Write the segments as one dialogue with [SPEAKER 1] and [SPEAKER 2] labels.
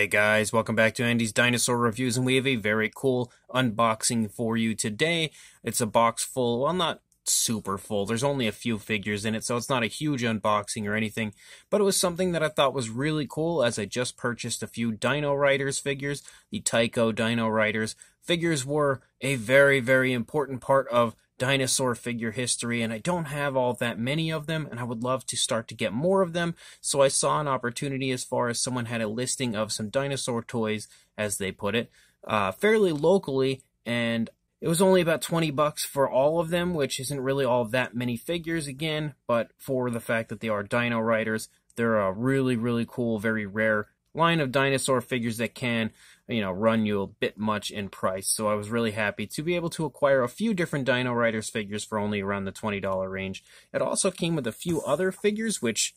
[SPEAKER 1] G'day guys, welcome back to Andy's Dinosaur Reviews, and we have a very cool unboxing for you today. It's a box full, well not super full, there's only a few figures in it, so it's not a huge unboxing or anything, but it was something that I thought was really cool as I just purchased a few Dino Riders figures, the Tyco Dino Riders. Figures were a very, very important part of dinosaur figure history, and I don't have all that many of them, and I would love to start to get more of them. So I saw an opportunity as far as someone had a listing of some dinosaur toys, as they put it, uh, fairly locally, and it was only about 20 bucks for all of them, which isn't really all that many figures again, but for the fact that they are Dino Riders, they're a really, really cool, very rare line of dinosaur figures that can, you know, run you a bit much in price. So I was really happy to be able to acquire a few different Dino Riders figures for only around the $20 range. It also came with a few other figures, which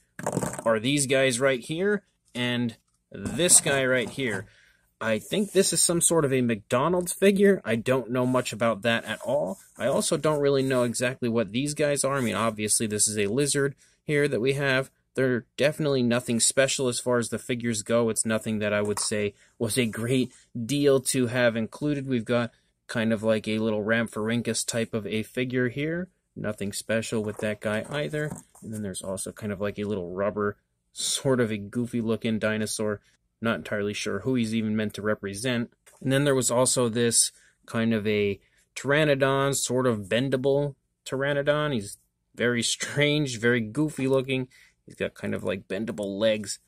[SPEAKER 1] are these guys right here and this guy right here. I think this is some sort of a McDonald's figure. I don't know much about that at all. I also don't really know exactly what these guys are. I mean, obviously this is a lizard here that we have. They're definitely nothing special as far as the figures go. It's nothing that I would say was a great deal to have included. We've got kind of like a little Rhamphorhynchus type of a figure here. Nothing special with that guy either. And then there's also kind of like a little rubber, sort of a goofy looking dinosaur. Not entirely sure who he's even meant to represent. And then there was also this kind of a Pteranodon, sort of bendable Pteranodon. He's very strange, very goofy looking. He's got kind of like bendable legs.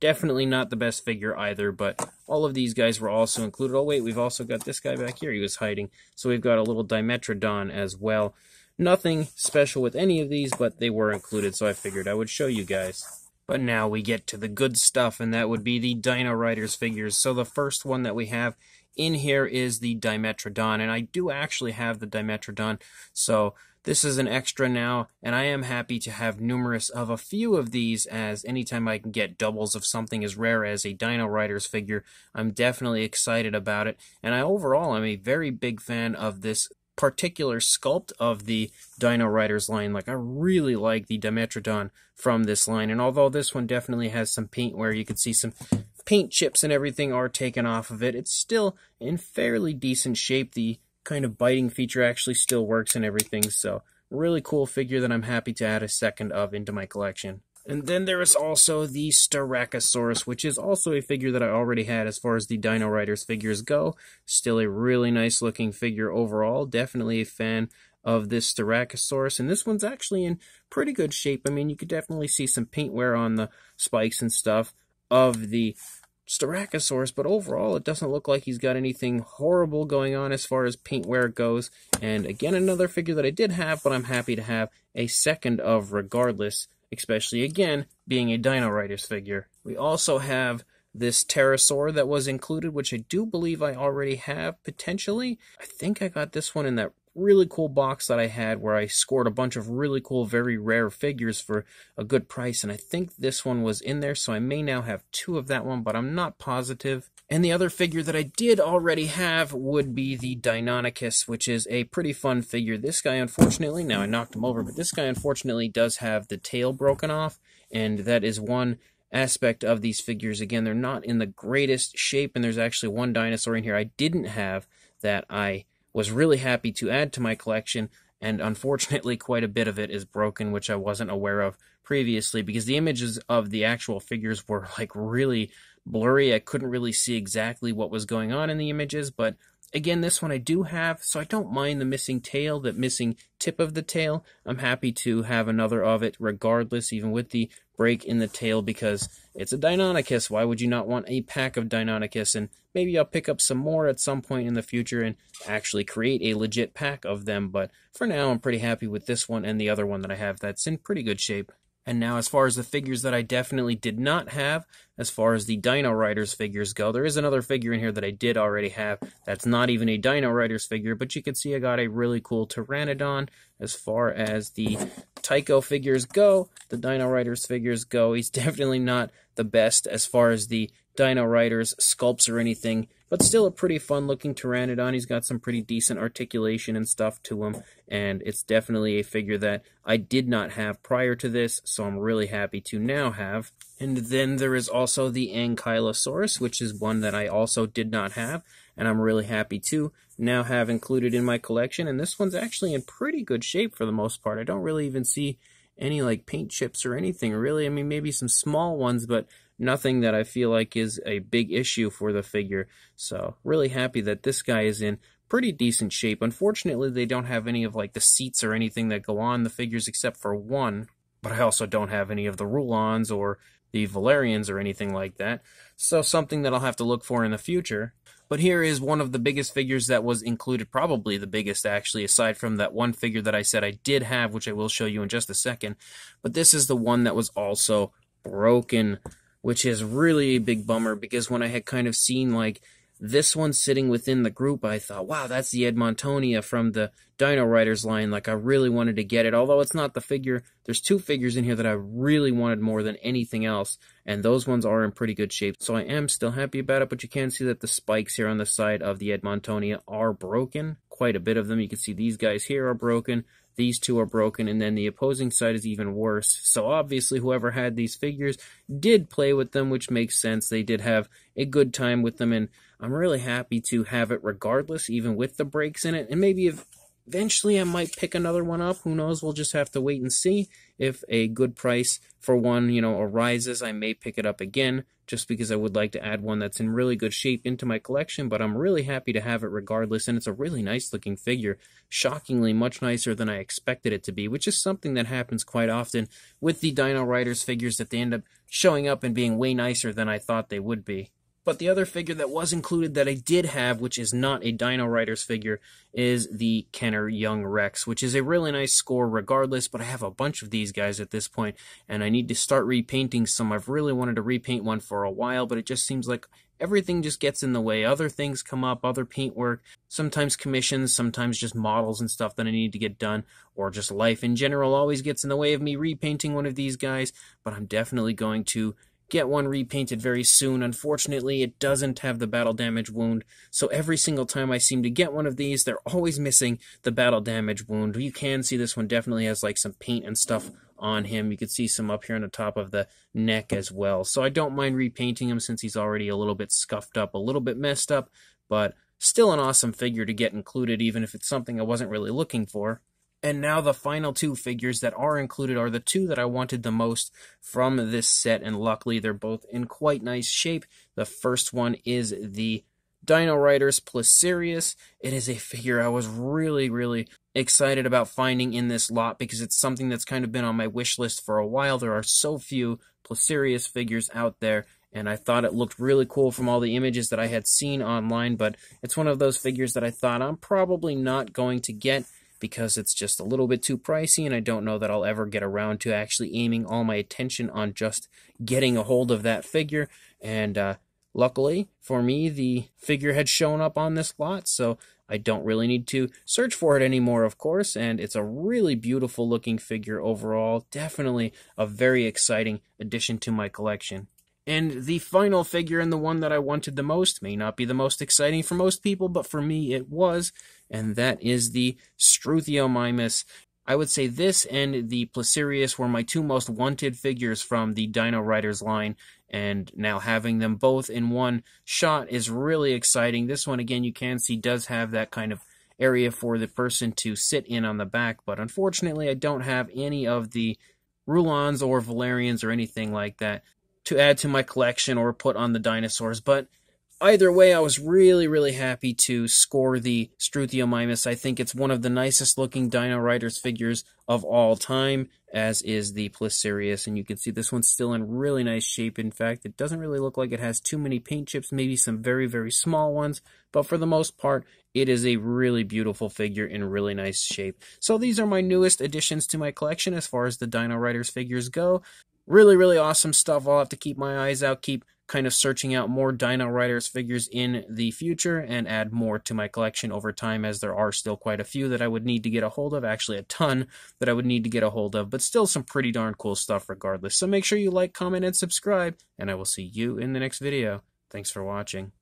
[SPEAKER 1] Definitely not the best figure either, but all of these guys were also included. Oh, wait, we've also got this guy back here. He was hiding. So we've got a little Dimetrodon as well. Nothing special with any of these, but they were included, so I figured I would show you guys. But now we get to the good stuff, and that would be the Dino Riders figures. So the first one that we have in here is the Dimetrodon, and I do actually have the Dimetrodon, so this is an extra now, and I am happy to have numerous of a few of these as anytime I can get doubles of something as rare as a Dino Riders figure, I'm definitely excited about it. And I overall am a very big fan of this particular sculpt of the Dino Riders line. Like, I really like the Dimetrodon from this line. And although this one definitely has some paint where you can see some paint chips and everything are taken off of it, it's still in fairly decent shape. The kind of biting feature actually still works and everything. So really cool figure that I'm happy to add a second of into my collection. And then there is also the Styracosaurus, which is also a figure that I already had as far as the Dino Riders figures go. Still a really nice looking figure overall. Definitely a fan of this Styracosaurus. And this one's actually in pretty good shape. I mean, you could definitely see some paint wear on the spikes and stuff of the Styracosaurus, but overall it doesn't look like he's got anything horrible going on as far as paint wear goes. And again, another figure that I did have, but I'm happy to have a second of regardless, especially again, being a Dino Riders figure. We also have this pterosaur that was included, which I do believe I already have potentially. I think I got this one in that really cool box that I had where I scored a bunch of really cool, very rare figures for a good price. And I think this one was in there, so I may now have two of that one, but I'm not positive. And the other figure that I did already have would be the Deinonychus, which is a pretty fun figure. This guy, unfortunately, now I knocked him over, but this guy, unfortunately, does have the tail broken off, and that is one aspect of these figures. Again, they're not in the greatest shape, and there's actually one dinosaur in here I didn't have that I was really happy to add to my collection, and unfortunately, quite a bit of it is broken, which I wasn't aware of previously because the images of the actual figures were like really blurry. I couldn't really see exactly what was going on in the images, but again, this one I do have, so I don't mind the missing tail, the missing tip of the tail. I'm happy to have another of it regardless, even with the break in the tail because it's a Deinonychus. Why would you not want a pack of Deinonychus? And maybe I'll pick up some more at some point in the future and actually create a legit pack of them. But for now, I'm pretty happy with this one and the other one that I have that's in pretty good shape. And now, as far as the figures that I definitely did not have, as far as the Dino Riders figures go, there is another figure in here that I did already have. That's not even a Dino Riders figure, but you can see I got a really cool Pteranodon. As far as the Tyco figures go, the Dino Riders figures go, he's definitely not the best as far as the Dino Riders sculpts or anything, but still a pretty fun looking Pteranodon. He's got some pretty decent articulation and stuff to him, and it's definitely a figure that I did not have prior to this, so I'm really happy to now have. And then there is also the Ankylosaurus, which is one that I also did not have, and I'm really happy to now have included in my collection. And this one's actually in pretty good shape for the most part. I don't really even see any like paint chips or anything really. I mean, maybe some small ones, but nothing that I feel like is a big issue for the figure. So really happy that this guy is in pretty decent shape. Unfortunately, they don't have any of like the seats or anything that go on the figures except for one. But I also don't have any of the Rulons or the Valorians or anything like that. So something that I'll have to look for in the future. But here is one of the biggest figures that was included, probably the biggest actually, aside from that one figure that I said I did have, which I will show you in just a second. But this is the one that was also broken, which is really a big bummer because when I had kind of seen like this one sitting within the group, I thought, wow, that's the Edmontonia from the Dino Riders line. Like, I really wanted to get it. Although it's not the figure, there's two figures in here that I really wanted more than anything else. And those ones are in pretty good shape. So I am still happy about it. But you can see that the spikes here on the side of the Edmontonia are broken. Quite a bit of them. You can see these guys here are broken. These two are broken, and then the opposing side is even worse. So obviously, whoever had these figures did play with them, which makes sense. They did have a good time with them, and I'm really happy to have it regardless, even with the breaks in it. And maybe if eventually I might pick another one up. Who knows? We'll just have to wait and see. If a good price for one, you know, arises, I may pick it up again just because I would like to add one that's in really good shape into my collection, but I'm really happy to have it regardless, and it's a really nice looking figure. Shockingly much nicer than I expected it to be, which is something that happens quite often with the Dino Riders figures that they end up showing up and being way nicer than I thought they would be. But the other figure that was included that I did have, which is not a Dino Riders figure, is the Kenner Young Rex, which is a really nice score regardless, but I have a bunch of these guys at this point, and I need to start repainting some. I've really wanted to repaint one for a while, but it just seems like everything just gets in the way. Other things come up, other paint work, sometimes commissions, sometimes just models and stuff that I need to get done, or just life in general always gets in the way of me repainting one of these guys, but I'm definitely going to get one repainted very soon. Unfortunately, it doesn't have the battle damage wound, so every single time I seem to get one of these, they're always missing the battle damage wound. You can see this one definitely has like some paint and stuff on him. You can see some up here on the top of the neck as well. So I don't mind repainting him since he's already a little bit scuffed up, a little bit messed up, but still an awesome figure to get included even if it's something I wasn't really looking for. And now the final two figures that are included are the two that I wanted the most from this set, and luckily they're both in quite nice shape. The first one is the Dino Riders Placerias. It is a figure I was really, really excited about finding in this lot because it's something that's kind of been on my wish list for a while. There are so few Placerias figures out there, and I thought it looked really cool from all the images that I had seen online, but it's one of those figures that I thought I'm probably not going to get because it's just a little bit too pricey and I don't know that I'll ever get around to actually aiming all my attention on just getting a hold of that figure. And uh, luckily for me, the figure had shown up on this lot, so I don't really need to search for it anymore, of course, and it's a really beautiful looking figure overall. Definitely a very exciting addition to my collection. And the final figure and the one that I wanted the most may not be the most exciting for most people, but for me it was, and that is the Struthiomimus. I would say this and the Placerias were my two most wanted figures from the Dino Riders line, and now having them both in one shot is really exciting. This one, again, you can see does have that kind of area for the person to sit in on the back, but unfortunately I don't have any of the Rulons or Valorians or anything like that to add to my collection or put on the dinosaurs. But either way, I was really, really happy to score the Struthiomimus. I think it's one of the nicest looking Dino Riders figures of all time, as is the Placerias. And you can see this one's still in really nice shape. In fact, it doesn't really look like it has too many paint chips, maybe some very, very small ones. But for the most part, it is a really beautiful figure in really nice shape. So these are my newest additions to my collection as far as the Dino Riders figures go really, really awesome stuff. I'll have to keep my eyes out, keep kind of searching out more Dino Riders figures in the future and add more to my collection over time as there are still quite a few that I would need to get a hold of, actually a ton that I would need to get a hold of, but still some pretty darn cool stuff regardless. So make sure you like, comment, and subscribe, and I will see you in the next video. Thanks for watching.